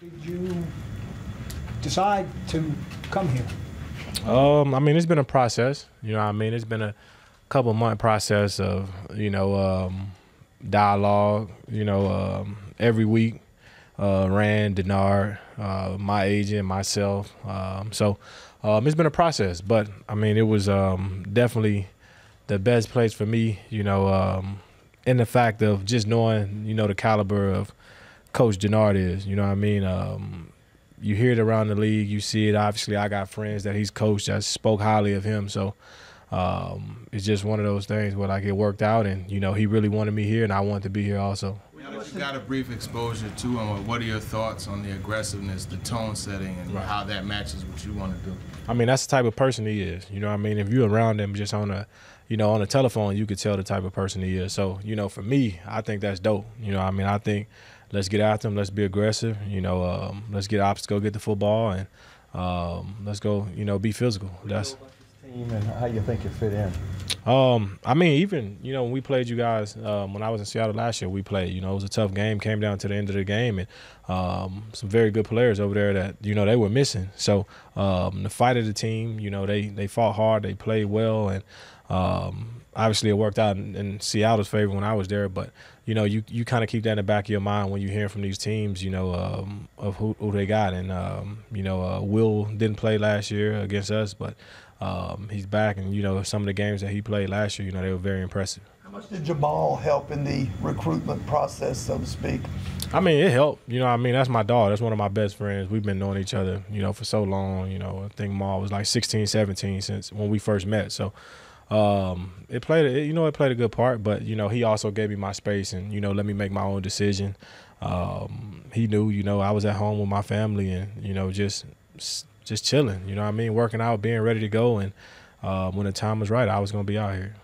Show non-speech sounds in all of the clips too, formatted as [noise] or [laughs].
Did you decide to come here? Um, I mean, it's been a process. You know, I mean, it's been a couple month process of you know um, dialogue. You know, um, every week, uh, Ran, Dennard, uh, my agent, myself. Um, so um, it's been a process, but I mean, it was um, definitely the best place for me. You know, um, in the fact of just knowing you know the caliber of Coach Dennard is. You know, what I mean. Um, you hear it around the league, you see it. Obviously, I got friends that he's coached that spoke highly of him. So um, it's just one of those things where like it worked out, and you know he really wanted me here, and I wanted to be here also. Now that you got a brief exposure to him, what are your thoughts on the aggressiveness, the tone setting, and Right. how that matches what you want to do? I mean, that's the type of person he is. You know, what I mean, if you're around him just on a, you know, on a telephone, you could tell the type of person he is. So, you know, for me, I think that's dope. You know, what I mean, I think let's get after them. let's be aggressive. You know, um, let's get go get the football, and um, let's go. You know, be physical. That's. team and how you think you fit in. Um, I mean, even you know when we played you guys um, when I was in Seattle last year, we played. You know, it was a tough game. Came down to the end of the game, and um, some very good players over there that you know they were missing. So um, the fight of the team, you know, they they fought hard, they played well, and um, obviously it worked out in, in Seattle's favor when I was there. But you know, you you kind of keep that in the back of your mind when you hear from these teams, you know, um, of who, who they got. And um, you know, uh, Will didn't play last year against us, but um, he's back, and you know, some of the games that he played last year, you know, they were very impressive. How much did Jamal help in the recruitment process, so to speak? I mean, it helped. You know, I mean, that's my dog. That's one of my best friends. We've been knowing each other, you know, for so long. You know, I think Maul was like 16, 17 since when we first met. So um, it played, a, you know, it played a good part. But you know, he also gave me my space and you know, let me make my own decision. Um, he knew, you know, I was at home with my family and you know, just just chilling. You know, what I mean, working out, being ready to go, and uh, when the time was right, I was gonna be out here.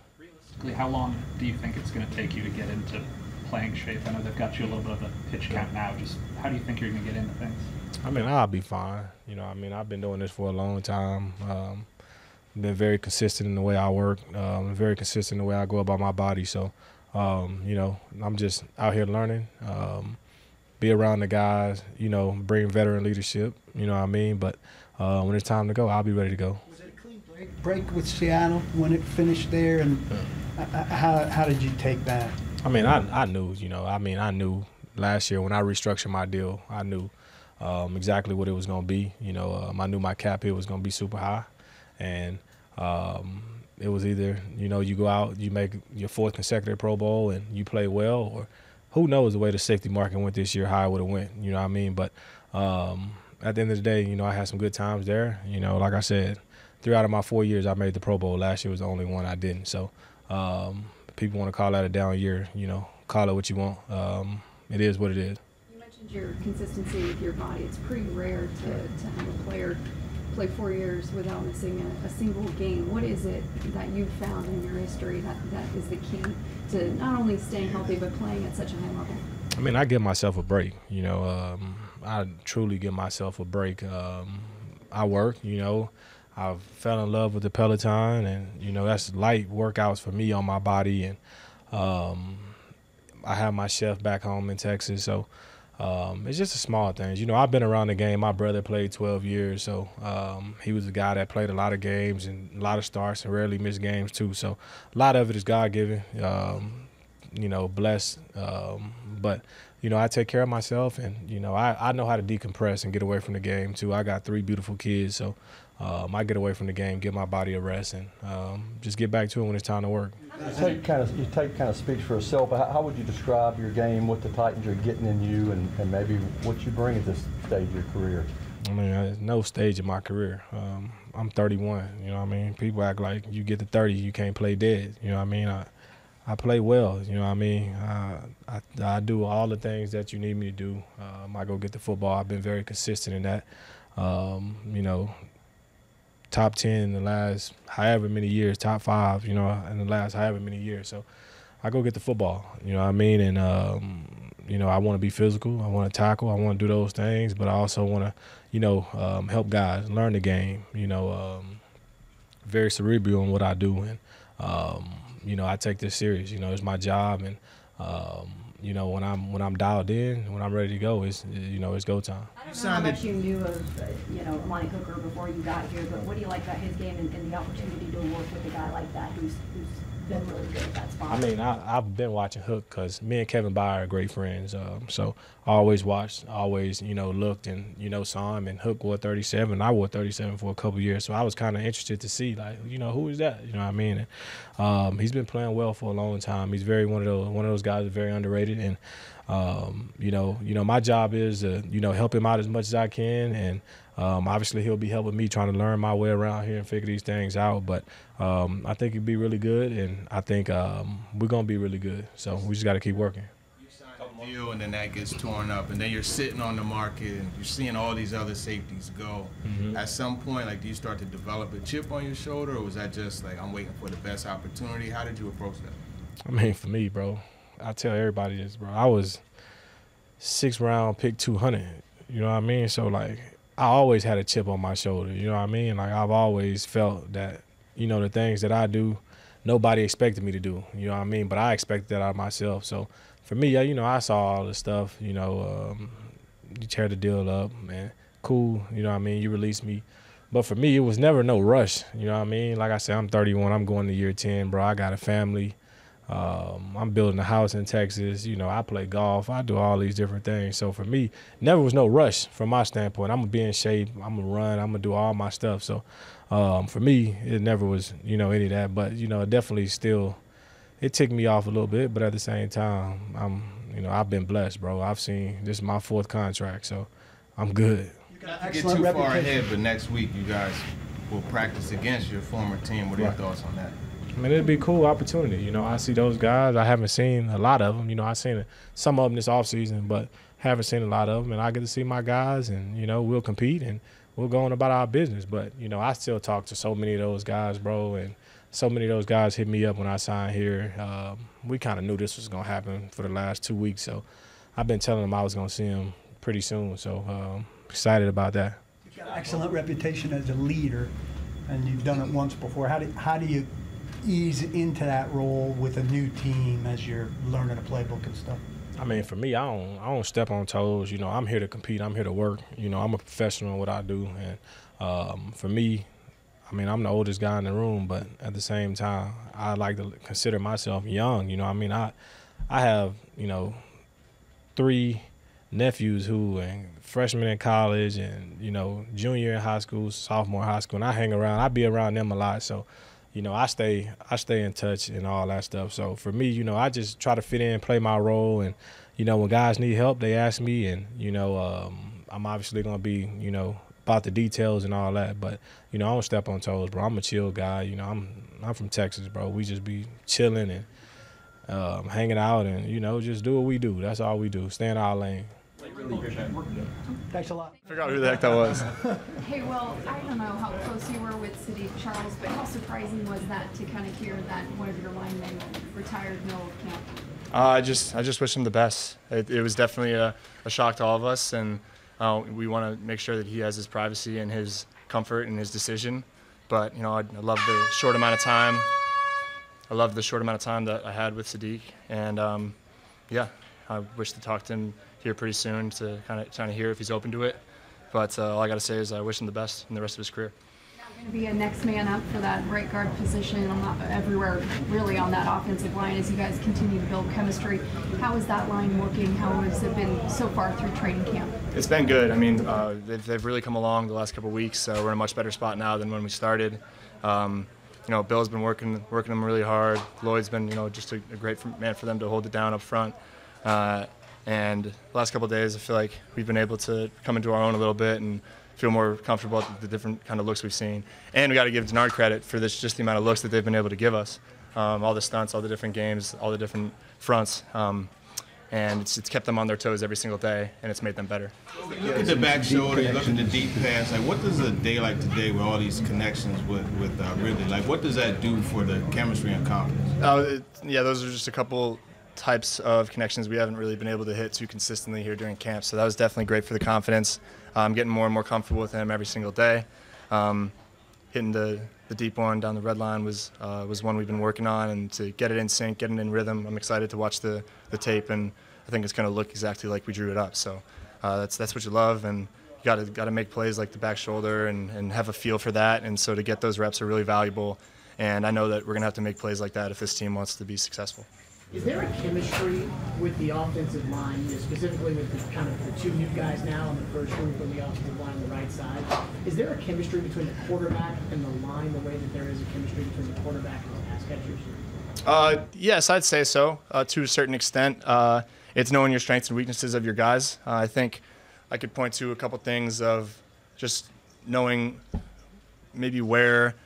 Realistically, how long do you think it's going to take you to get into playing shape? I know they've got you a little bit of a pitch count now. Just how do you think you're going to get into things? I mean, I'll be fine. You know, I mean, I've been doing this for a long time. Um, been very consistent in the way I work. Um, very consistent in the way I go about my body. So, um, you know, I'm just out here learning. Um, be around the guys. You know, bring veteran leadership. You know what I mean? But uh, when it's time to go, I'll be ready to go. Was it a clean break, break with Seattle when it finished there, and uh, how how did you take that? I mean, I I knew, you know, I mean, I knew last year when I restructured my deal, I knew um, exactly what it was going to be. You know, um, I knew my cap hit was going to be super high, and um, it was either you know you go out, you make your fourth consecutive Pro Bowl, and you play well, or who knows the way the safety market went this year, how it would have went. You know what I mean? But um, at the end of the day, you know, I had some good times there. You know, like I said, three out of my four years, I made the Pro Bowl. Last year was the only one I didn't. So um, people want to call that a down year. You know, call it what you want. Um, it is what it is. You mentioned your consistency with your body. It's pretty rare to, to have a player play four years without missing a, a single game. What is it that you've found in your history that, that is the key to not only staying healthy but playing at such a high level? I mean, I give myself a break. You know, um, I truly give myself a break. Um, I work. You know, I fell in love with the Peloton, and you know that's light workouts for me on my body. And um, I have my chef back home in Texas, so um, it's just the small things. You know, I've been around the game. My brother played 12 years, so um, he was a guy that played a lot of games and a lot of starts and rarely missed games too. So a lot of it is God given. Um, you know, blessed. Um, but you know, I take care of myself, and you know, I, I know how to decompress and get away from the game too. I got three beautiful kids, so um, I get away from the game, give my body a rest, and um, just get back to it when it's time to work. You take kind of you take kind of speaks for itself. How, how would you describe your game? What the Titans are getting in you, and, and maybe what you bring at this stage of your career? I mean, no stage in my career. Um, I'm 31. You know what I mean? People act like you get to 30, you can't play dead. You know what I mean? I, I play well. You know what I mean? Uh, I, I do all the things that you need me to do. Um, I go get the football. I've been very consistent in that. Um, you know, top 10 in the last however many years, top five, you know, in the last however many years. So I go get the football, you know what I mean? And, um, you know, I want to be physical. I want to tackle. I want to do those things, but I also want to, you know, um, help guys learn the game. You know, um, very cerebral in what I do, and um, you know, I take this serious. You know, it's my job, and um, you know, when I'm when I'm dialed in, when I'm ready to go, it's you know it's go time. I don't know how much you knew of, uh, you know, Amani Hooker before you got here, but what do you like about his game and, and the opportunity to work with a guy like that who's, who's been really good? I mean, I, I've been watching Hook because me and Kevin Byard are great friends. Um, so I always watched, always, you know, looked and, you know, saw him. And Hook wore 37. I wore 37 for a couple years. So I was kind of interested to see, like, you know, who is that? You know what I mean? And, um, he's been playing well for a long time. He's very one of those one of those guys that's very underrated. And, um, you know, you know, my job is to, you know, help him out as much as I can. And um, obviously he'll be helping me trying to learn my way around here and figure these things out. But um, I think it'd be really good, and I think um, we're gonna be really good. So we just got to keep working. You sign a deal and then that gets torn up, and then you're sitting on the market and you're seeing all these other safeties go. At some point, like, do you start to develop a chip on your shoulder, or was that just like I'm waiting for the best opportunity? How did you approach that? I mean, for me, bro, I tell everybody this, bro. I was six round pick 200. You know what I mean? So like, I always had a chip on my shoulder. You know what I mean? Like I've always felt that, you know, the things that I do, nobody expected me to do. You know what I mean? But I expected that out of myself. So for me, yeah, you know, I saw all the stuff. You know, um, you tear the deal up, man. Cool. You know what I mean? You release me. But for me, it was never no rush. You know what I mean? Like I said, I'm 31. I'm going to year 10, bro. I got a family. Um, I'm building a house in Texas. You know, I play golf. I do all these different things. So for me, never was no rush from my standpoint. I'm gonna be in shape. I'm gonna run. I'm gonna do all my stuff. So um, for me, it never was, you know, any of that. But you know, it definitely still, it ticked me off a little bit. But at the same time, I'm, you know, I've been blessed, bro. I've seen this is my fourth contract, so I'm good. Not to get too far ahead, but next week you guys will practice against your former team. What are your Right. thoughts on that? I mean, it'd be a cool opportunity. You know, I see those guys. I haven't seen a lot of them. You know, I've seen some of them this offseason, but haven't seen a lot of them. And I get to see my guys, and, you know, we'll compete and we'll go on about our business. But, you know, I still talk to so many of those guys, bro. And so many of those guys hit me up when I signed here. Um, we kind of knew this was going to happen for the last two weeks. So I've been telling them I was going to see them pretty soon. So um, excited about that. You've got an excellent reputation as a leader, and you've done it once before. How do, how do you ease into that role with a new team as you're learning a playbook and stuff? I mean, for me, I don't, I don't step on toes. You know, I'm here to compete. I'm here to work. You know, I'm a professional in what I do, and um, for me, I mean, I'm the oldest guy in the room, but at the same time, I like to consider myself young. You know, I mean, I, I have, you know, three nephews who and freshmen in college and you know junior in high school, sophomore in high school, and I hang around. I be around them a lot, so you know I stay I stay in touch and all that stuff. So for me, you know, I just try to fit in, play my role, and you know when guys need help, they ask me, and you know um, I'm obviously gonna be you know about the details and all that, but you know I don't step on toes, bro. I'm a chill guy. You know I'm I'm from Texas, bro. We just be chilling and um, hanging out, and you know just do what we do. That's all we do. Stay in our lane. Thanks a lot. Figure out who the heck that was. [laughs] Hey, well, I don't know how close you were with Saahdiq Charles, but how surprising was that to kind of hear that one of your linemen retired middle of camp? Uh, I just I just wish him the best. It, it was definitely a, a shock to all of us, and uh, we want to make sure that he has his privacy and his comfort and his decision. But you know, I, I love the short amount of time. I love the short amount of time that I had with Saahdiq, and um, yeah, I wish to talk to him here pretty soon to kind of kind of hear if he's open to it. But uh, all I got to say is I wish him the best in the rest of his career. I'm Going to be a next man up for that right guard position on the, everywhere, really on that offensive line as you guys continue to build chemistry. How is that line looking? How has it been so far through training camp? It's been good. I mean, uh, they've, they've really come along the last couple of weeks. Uh, we're in a much better spot now than when we started. Um, you know, Bill's been working working them really hard. Lloyd's been, you know, just a, a great man for them to hold it down up front. Uh, and the last couple days, I feel like we've been able to come into our own a little bit and feel more comfortable with the different kind of looks we've seen. And we got to give Dennard credit for this, just the amount of looks that they've been able to give us. Um, all the stunts, all the different games, all the different fronts. Um, and it's, it's kept them on their toes every single day, and it's made them better. Look at the back shoulder. You look at the deep pass. Like, what does a day like today, with all these connections with with uh, Ridley, like, what does that do for the chemistry and confidence? Uh, it, yeah, those are just a couple types of connections we haven't really been able to hit too consistently here during camp. So that was definitely great for the confidence. I'm getting more and more comfortable with him every single day. Um, hitting the, the deep one down the red line was uh, was one we've been working on, and to get it in sync, get it in rhythm. I'm excited to watch the, the tape and I think it's going to look exactly like we drew it up. So uh, that's that's what you love, and you got to got to make plays like the back shoulder and, and have a feel for that. And so to get those reps are really valuable. And I know that we're going to have to make plays like that if this team wants to be successful. Is there a chemistry with the offensive line, specifically with the kind of the two new guys now on the first group on the offensive line on the right side? Is there a chemistry between the quarterback and the line the way that there is a chemistry between the quarterback and the pass catchers? Uh, yes, I'd say so uh, to a certain extent. Uh, it's knowing your strengths and weaknesses of your guys. Uh, I think I could point to a couple things of just knowing maybe where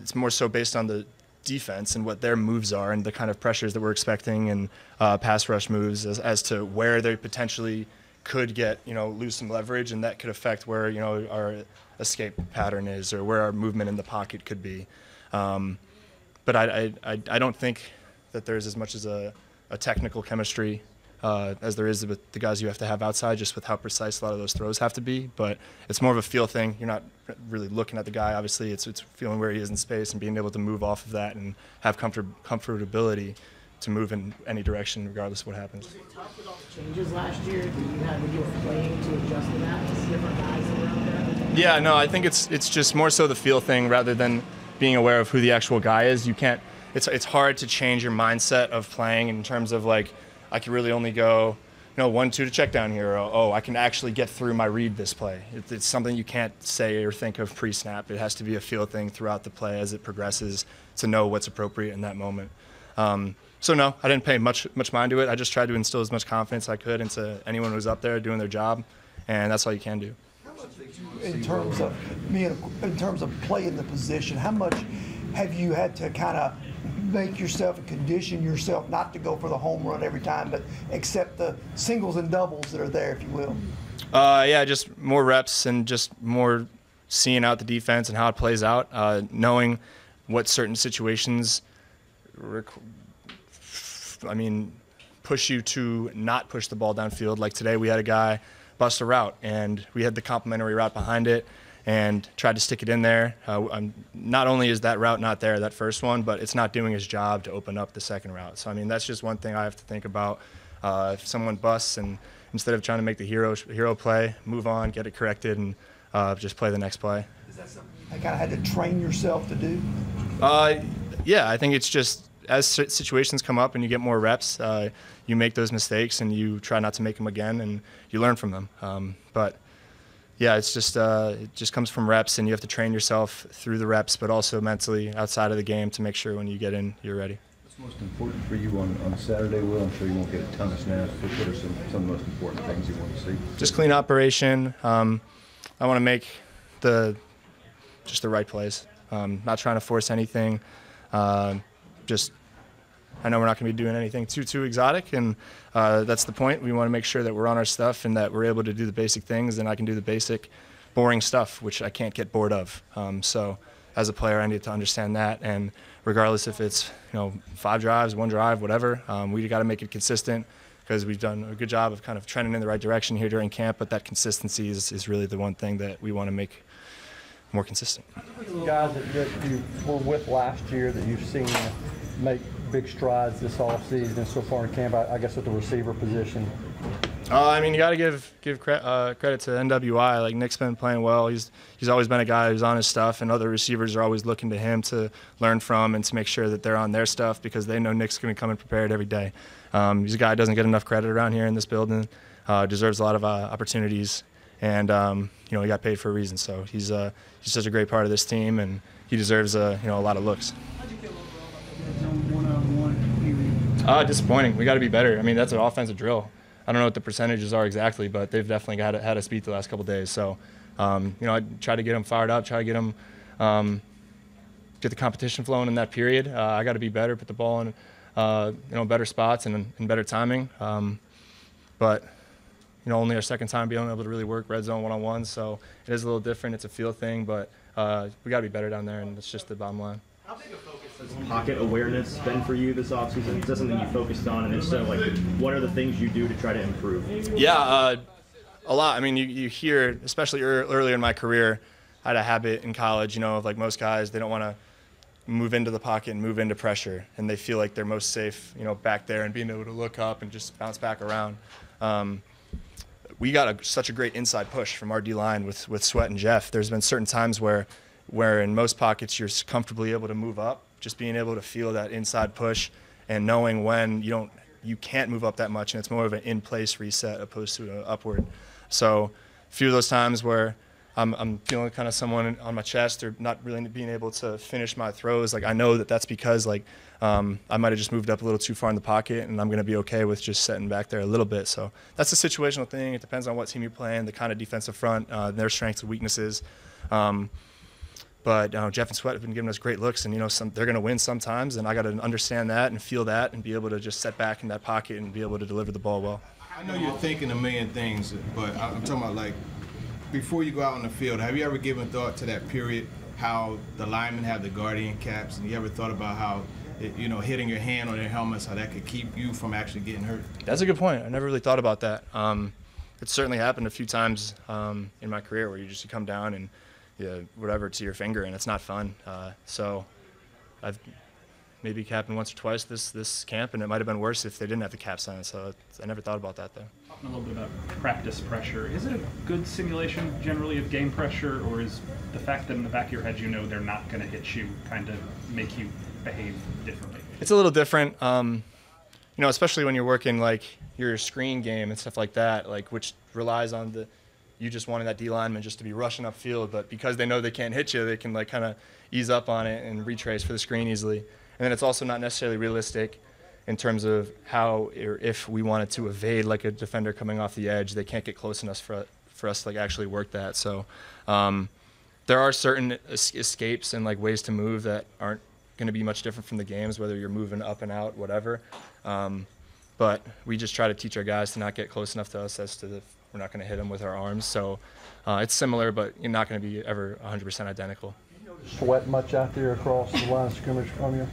it's more so based on the defense and what their moves are and the kind of pressures that we're expecting and uh, pass rush moves as, as to where they potentially could get you know lose some leverage and that could affect where you know our escape pattern is or where our movement in the pocket could be. Um, but I, I, I don't think that there's as much as a, a technical chemistry uh, as there is with the guys you have to have outside, just with how precise a lot of those throws have to be. But it's more of a feel thing. You're not really looking at the guy. Obviously, it's it's feeling where he is in space and being able to move off of that and have comfort comfortability to move in any direction, regardless of what happens. Was it tough with all the changes last year that you had when you were playing to adjust to that? With different guys that were out there. Yeah, no, I think it's it's just more so the feel thing rather than being aware of who the actual guy is. You can't. It's it's hard to change your mindset of playing in terms of like I can really only go, you know, one two to check down here. Or, oh, I can actually get through my read this play. It, it's something you can't say or think of pre-snap. It has to be a feel thing throughout the play as it progresses to know what's appropriate in that moment. Um, so no, I didn't pay much much mind to it. I just tried to instill as much confidence I could into anyone who was up there doing their job, and that's all you can do. In terms of, me, in terms of playing the position, how much have you had to kind of make yourself and condition yourself not to go for the home run every time, but accept the singles and doubles that are there, if you will? Uh, yeah, just more reps and just more seeing out the defense and how it plays out, uh, knowing what certain situations, I mean, push you to not push the ball downfield. Like today, we had a guy bust a route, and we had the complementary route behind it and tried to stick it in there. Uh, not only is that route not there, that first one, but it's not doing his job to open up the second route. So I mean, that's just one thing I have to think about. Uh, if someone busts and instead of trying to make the hero hero play, move on, get it corrected, and uh, just play the next play. Is that something you kind of had to train yourself to do? Uh, yeah, I think it's just as situations come up and you get more reps, uh, you make those mistakes and you try not to make them again, and you learn from them. Um, but yeah, it's just uh, it just comes from reps, and you have to train yourself through the reps, but also mentally outside of the game to make sure when you get in, you're ready. What's most important for you on, on Saturday, Will? I'm sure you won't get a ton of snaps, but what are some, some of the most important things you want to see? Just clean operation. Um, I want to make the just the right plays. Um, not trying to force anything. Uh, just I know we're not going to be doing anything too too exotic, and uh, that's the point. We want to make sure that we're on our stuff and that we're able to do the basic things, and I can do the basic, boring stuff, which I can't get bored of. Um, so, as a player, I need to understand that, and regardless if it's you know five drives, one drive, whatever, um, we got to make it consistent because we've done a good job of kind of trending in the right direction here during camp. But that consistency is, is really the one thing that we want to make more consistent. Guys that, you were with last year that you've seen make big strides this offseason and so far in camp, I, I guess, at the receiver position? Uh, I mean, you got to give give cre- uh, credit to NWI. Like Nick's been playing well. He's he's always been a guy who's on his stuff, and other receivers are always looking to him to learn from and to make sure that they're on their stuff because they know Nick's going to come in prepared every day. Um, he's a guy who doesn't get enough credit around here in this building. Uh, deserves a lot of uh, opportunities, and um, you know he got paid for a reason. So he's uh, he's such a great part of this team, and he deserves a uh, you know a lot of looks. Uh, disappointing. We got to be better. I mean, that's an offensive drill. I don't know what the percentages are exactly, but they've definitely got had us beat the last couple days. So, um, you know, I try to get them fired up, try to get them, um, get the competition flowing in that period. Uh, I got to be better, put the ball in, uh, you know, better spots and, better timing. Um, but, you know, only our second time being able to really work red zone one on one, so it is a little different. It's a feel thing, but uh, we got to be better down there, and that's just the bottom line. Pocket awareness been for you this offseason? Is that something you focused on? And if so, like, what are the things you do to try to improve? Yeah, uh, a lot. I mean, you, you hear, especially earlier in my career, I had a habit in college, you know, of like most guys, they don't want to move into the pocket and move into pressure, and they feel like they're most safe, you know, back there and being able to look up and just bounce back around. Um, we got a, such a great inside push from our D line with with Sweat and Jeff. There's been certain times where, where in most pockets you're comfortably able to move up, just being able to feel that inside push, and knowing when you don't, you can't move up that much, and it's more of an in place reset opposed to an upward. So, a few of those times where I'm, I'm feeling kind of someone on my chest or not really being able to finish my throws. Like I know that that's because like um, I might have just moved up a little too far in the pocket, and I'm going to be okay with just setting back there a little bit. So that's a situational thing. It depends on what team you're playing, the kind of defensive front, uh, their strengths and weaknesses. Um, but uh, Jeff and Sweat have been giving us great looks, and you know some, they're going to win sometimes, and I got to understand that and feel that, and be able to just set back in that pocket and be able to deliver the ball well. I know you're thinking a million things, but I'm talking about like before you go out on the field, have you ever given thought to that period, how the linemen have the guardian caps, and you ever thought about how, it, you know, hitting your hand on their helmets, how that could keep you from actually getting hurt? That's a good point. I never really thought about that. Um, it's certainly happened a few times um, in my career where you just come down and yeah, whatever to your finger, and it's not fun. Uh, so I've maybe capped once or twice this this camp, and it might have been worse if they didn't have the caps on. So I never thought about that though. Talking a little bit about practice pressure. Is it a good simulation generally of game pressure, or is the fact that in the back of your head you know they're not going to hit you kind of make you behave differently? It's a little different. Um, you know, especially when you're working like your screen game and stuff like that, like which relies on the you just wanted that D lineman just to be rushing upfield, but because they know they can't hit you, they can like kind of ease up on it and retrace for the screen easily. And then it's also not necessarily realistic in terms of how or if we wanted to evade like a defender coming off the edge, they can't get close enough for for us to like actually work that. So um, there are certain es- escapes and like ways to move that aren't going to be much different from the games, whether you're moving up and out, whatever. Um, but we just try to teach our guys to not get close enough to us as to the, we're not going to hit them with our arms. So uh, it's similar, but you're not going to be ever 100% identical. Sweat much out there across the line of scrimmage from you?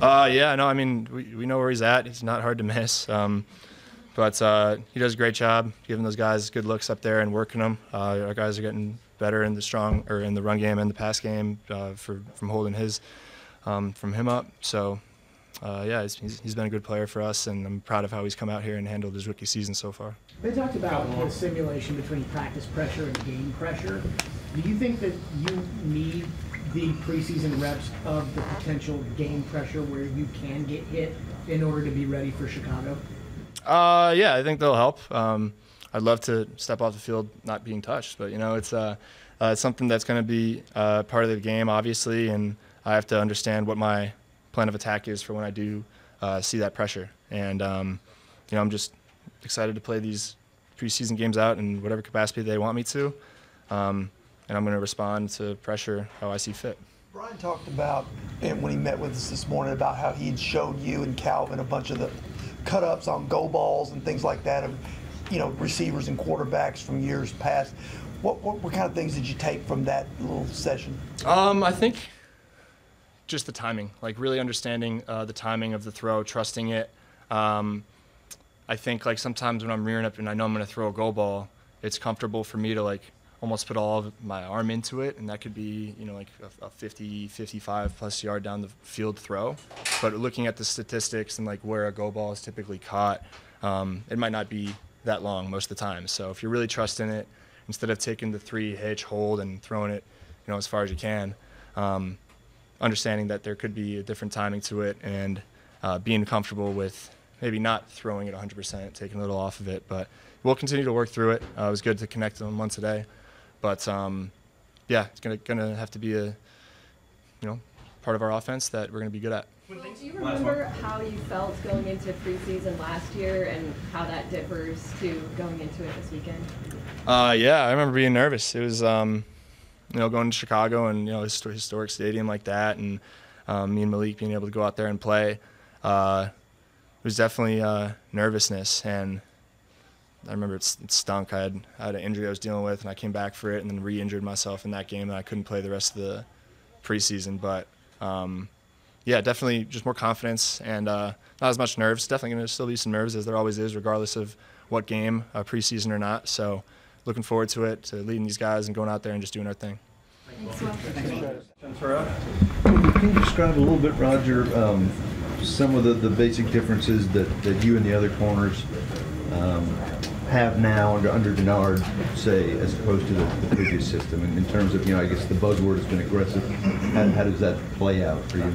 Uh, yeah, no, I mean, we, we know where he's at. He's not hard to miss. Um, but uh, he does a great job giving those guys good looks up there and working them. Uh, our guys are getting better in the strong or in the run game and the pass game uh, for from holding his um, from him up. So uh, yeah, he's, he's, been a good player for us, and I'm proud of how he's come out here and handled his rookie season so far. They talked about the simulation between practice pressure and game pressure. Do you think that you need the preseason reps of the potential game pressure where you can get hit in order to be ready for Chicago? Uh, yeah, I think they'll help. Um, I'd love to step off the field not being touched, but you know, it's uh, uh, something that's going to be uh, part of the game, obviously, and I have to understand what my plan of attack is for when I do uh, see that pressure. And um, you know, I'm just excited to play these preseason games out in whatever capacity they want me to, um, and I'm going to respond to pressure how I see fit. Brian talked about, and when he met with us this morning, about how he had showed you and Calvin a bunch of the cut ups on go balls and things like that of, you know, receivers and quarterbacks from years past. What, what, what kind of things did you take from that little session? Um, I think just the timing, like really understanding uh, the timing of the throw, trusting it. Um, I think like sometimes when I'm rearing up and I know I'm going to throw a go ball, it's comfortable for me to like almost put all of my arm into it, and that could be you know like a, a 50, 55 plus yard down the field throw. But looking at the statistics and like where a go ball is typically caught, um, it might not be that long most of the time. So if you're really trusting it, instead of taking the three hitch hold and throwing it, you know as far as you can. Um, understanding that there could be a different timing to it and uh, being comfortable with maybe not throwing it 100%, taking a little off of it. But we'll continue to work through it. Uh, it was good to connect them once a day. But um, yeah, it's gonna gonna have to be a you know part of our offense that we're gonna be good at. Do you remember how you felt going into preseason last year and how that differs to going into it this weekend? Uh, yeah, I remember being nervous. It was um, you know going to Chicago and you know histo- historic stadium like that, and um, me and Malik being able to go out there and play. Uh, it was definitely uh, nervousness and I remember it, it stunk. I had, I had an injury I was dealing with, and I came back for it, and then re-injured myself in that game, and I couldn't play the rest of the preseason. But um, yeah, definitely just more confidence and uh, not as much nerves. Definitely going to still be some nerves as there always is, regardless of what game, uh, preseason or not. So looking forward to it, to leading these guys and going out there and just doing our thing. Thanks, Thanks. can you describe a little bit, Roger, um, some of the, the basic differences that, that you and the other corners um, have now under, under Dennard, say, as opposed to the, the previous system, in, in terms of, you know, I guess the buzzword has been aggressive. How, how does that play out for you?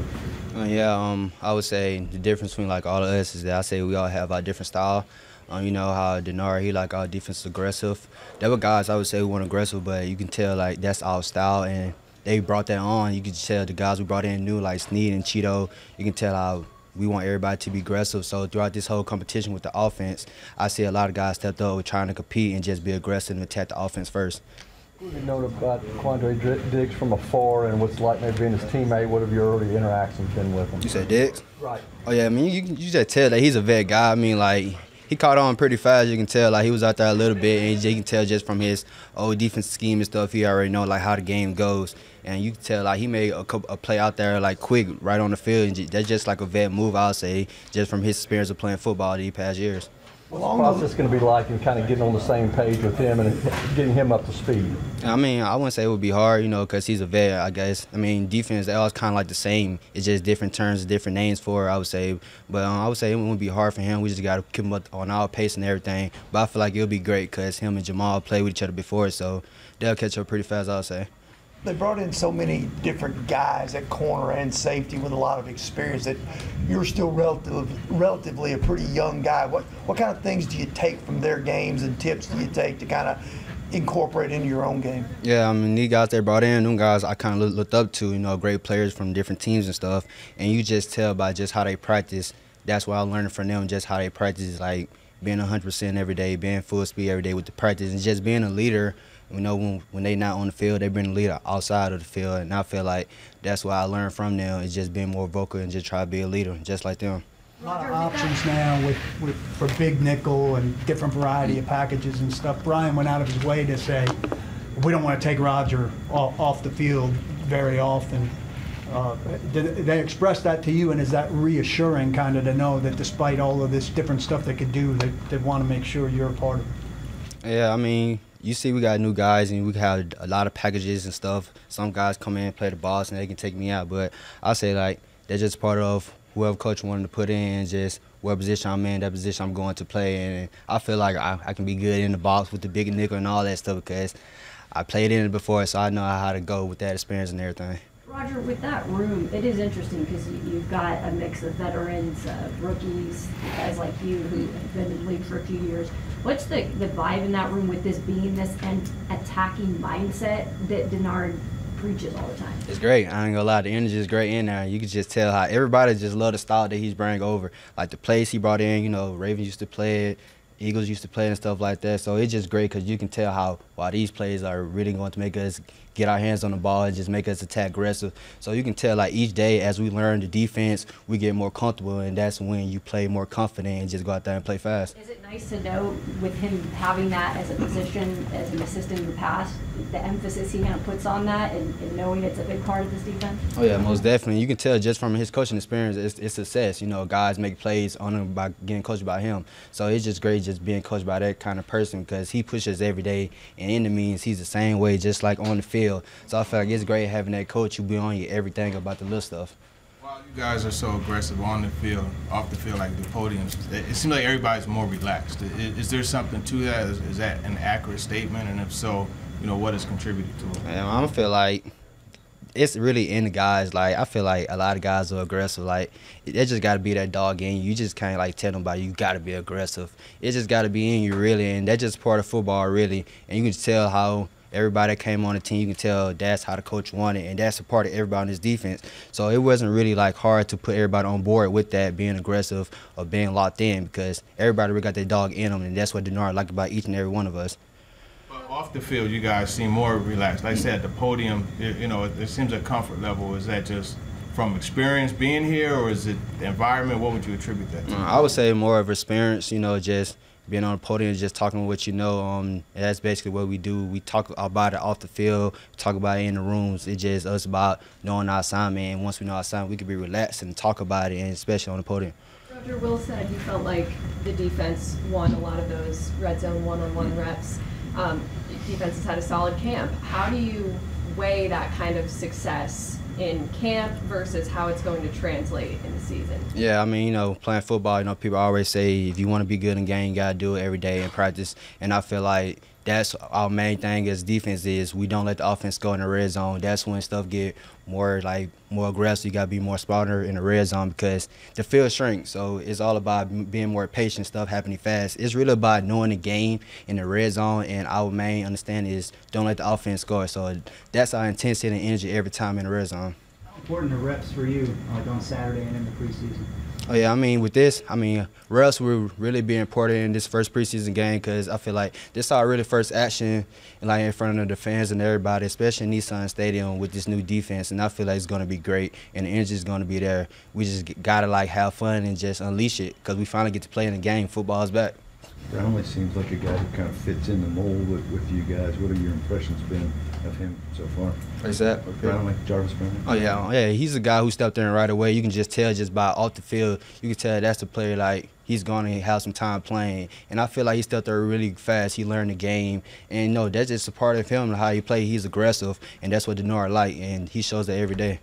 Uh, yeah, um, I would say the difference between like all of us is that I say we all have our different style. Um, you know how Dennard, he like our defense aggressive. There were guys I would say who weren't aggressive, but you can tell like that's our style, and they brought that on. You can tell the guys we brought in new like Sneed and Chido. You can tell how we want everybody to be aggressive. So throughout this whole competition with the offense, I see a lot of guys stepped up trying to compete and just be aggressive and attack the offense first. What You know about Quandre Diggs from afar and what's like maybe being his teammate. What have your early interactions been with him? You said Diggs? Right. Oh yeah, I mean you, you just tell that he's a vet guy. I mean like he caught on pretty fast. You can tell like he was out there a little bit, and you can tell just from his old defense scheme and stuff. He already know like how the game goes, and you can tell like he made a, a play out there like quick right on the field. And that's just like a vet move, I'll say, just from his experience of playing football these past years. What's the process going to be like in kind of getting on the same page with him and getting him up to speed? I mean, I wouldn't say it would be hard, you know, because he's a vet, I guess. I mean, defense, they all kind of like the same. It's just different terms, different names for it, I would say. But um, I would say it wouldn't be hard for him. We just got to keep him up on our pace and everything. But I feel like it'll be great because him and Jamal played with each other before, so they'll catch up pretty fast, I would say they brought in so many different guys at corner and safety with a lot of experience that you're still relative, relatively a pretty young guy. What what kind of things do you take from their games and tips do you take to kind of incorporate into your own game? Yeah, I mean, these guys they brought in, them guys I kind of looked up to, you know, great players from different teams and stuff. And you just tell by just how they practice. That's what I learned from them, just how they practice, like being 100% every day, being full speed every day with the practice, and just being a leader – you know, when, when they not on the field, they bring the leader outside of the field, and I feel like that's what I learned from them is just being more vocal and just try to be a leader, just like them. A lot of options now with, with for big nickel and different variety of packages and stuff. Brian went out of his way to say we don't want to take Roger off, off the field very often. Uh, did they express that to you, and is that reassuring, kind of, to know that despite all of this different stuff they could do, they, they want to make sure you're a part of it? Yeah, I mean, you see we got new guys and we have a lot of packages and stuff. Some guys come in play the boss and they can take me out, but I say like they're just part of whoever coach wanted to put in, just what position I'm in, that position I'm going to play in. And I feel like I, I can be good in the box with the big nickel and all that stuff because I played in it before, so I know how to go with that experience and everything. Roger, with that room, it is interesting because you've got a mix of veterans, uh, rookies, guys like you who have been in the league for a few years. What's the, the vibe in that room with this being this and attacking mindset that Dennard preaches all the time? It's great. I ain't gonna lie, the energy is great in there. You can just tell how everybody just love the style that he's bringing over. Like the place he brought in, you know, Ravens used to play it, Eagles used to play and stuff like that. So it's just great because you can tell how while these plays are really going to make us get our hands on the ball and just make us attack aggressive. So you can tell like each day as we learn the defense, we get more comfortable, and that's when you play more confident and just go out there and play fast. Is it nice to know with him having that as a position as an assistant in the past, the emphasis he kind of puts on that and, and knowing it's a big part of this defense? Oh yeah, most definitely. You can tell just from his coaching experience, it's, it's success. You know, guys make plays on him by getting coached by him. So it's just great just being coached by that kind of person because he pushes every day, and in the means he's the same way, just like on the field. So I feel like it's great having that coach who be on you everything about the little stuff. While you guys are so aggressive on the field, off the field, like the podiums, it seems like everybody's more relaxed. Is, is there something to that? Is, is, that an accurate statement? And if so, you know, what has contributed to it? I don't feel like it's really in the guys. Like I feel like a lot of guys are aggressive. Like it just got to be that dog in you. You just can't like tell nobody you got to be aggressive. It just got to be in you really, and that's just part of football really. And you can tell how everybody that came on the team, you can tell that's how the coach wanted, and that's a part of everybody on his defense. So it wasn't really like hard to put everybody on board with that, being aggressive or being locked in, because everybody really got their dog in them, and that's what Dennard liked about each and every one of us. But off the field, you guys seem more relaxed. Like I said, at the podium, it, you know, it, it seems a comfort level. Is that just from experience being here, or is it the environment? What would you attribute that to? I would say more of experience. You know, just being on the podium and just talking what you know. Um, that's basically what we do. We talk about it off the field, talk about it in the rooms. It's just us about knowing our assignment. And once we know our assignment, we can be relaxed and talk about it, and especially on the podium. Roger Will said he felt like the defense won a lot of those red zone one-on-one reps. Um, defense has had a solid camp. How do you weigh that kind of success in camp versus how it's going to translate in the season? Yeah, I mean, you know, playing football, you know, people always say if you want to be good in game, you gotta do it every day in practice. And I feel like that's our main thing as defense is we don't let the offense go in the red zone. That's when stuff get more like more aggressive. You gotta be more smarter in the red zone because the field shrinks. So it's all about being more patient, stuff happening fast. It's really about knowing the game in the red zone. And our main understanding is don't let the offense score. So that's our intensity and energy every time in the red zone. Important the reps for you, like on Saturday and in the preseason? Oh yeah, I mean with this, I mean reps will really be important in this first preseason game because I feel like this is our really first action, like in front of the fans and everybody, especially Nissan Stadium with this new defense, and I feel like it's gonna be great and the energy is gonna be there. We just gotta like have fun and just unleash it because we finally get to play in the game. Football's back. Brownlee seems like a guy who kind of fits in the mold with, with you guys. What have your impressions been of him so far? Is that Brownlee, Jarvis Brownlee? Oh yeah, yeah. He's a guy who stepped in right away. You can just tell just by off the field. You can tell that's the player like he's going to have some time playing. And I feel like he stepped there really fast. He learned the game, and no, that's just a part of him how he play. He's aggressive, and that's what Dennard like, and he shows that every day.